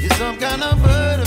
You're some kind of bird.